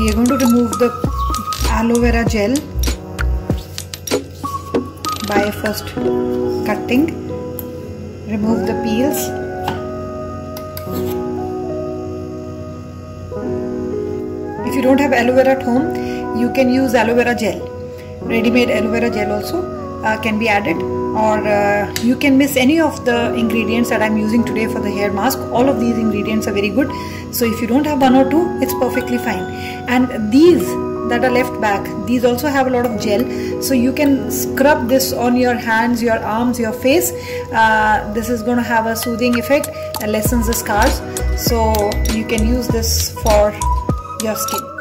we are going to remove the aloe vera gel by first cutting. Remove the peels. If you don't have aloe vera at home you can use aloe vera gel. Ready-made aloe vera gel also uh, can be added or uh, you can miss any of the ingredients that I'm using today for the hair mask. All of these ingredients are very good. So if you don't have one or two it's perfectly fine. And these that are left back these also have a lot of gel. So you can scrub this on your hands your arms your face. Uh, this is going to have a soothing effect and lessens the scars. So you can use this for your skin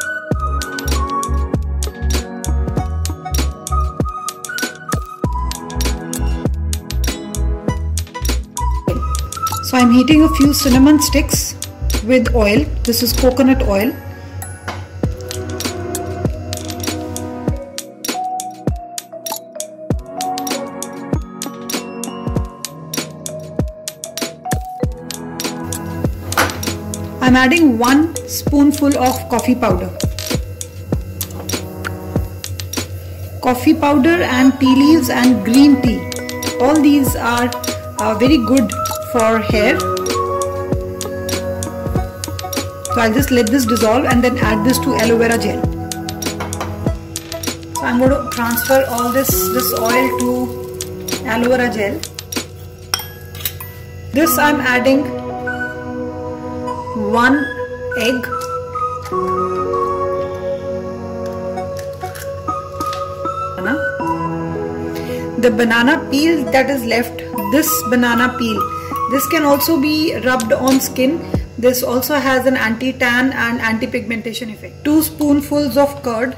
So I'm heating a few cinnamon sticks with oil. This is coconut oil. I'm adding one spoonful of coffee powder. Coffee powder and tea leaves and green tea. All these are uh, very good for hair. So I'll just let this dissolve and then add this to aloe vera gel. So I'm going to transfer all this, this oil to aloe vera gel. This I'm adding one egg the banana peel that is left this banana peel this can also be rubbed on skin. This also has an anti-tan and anti-pigmentation effect. Two spoonfuls of curd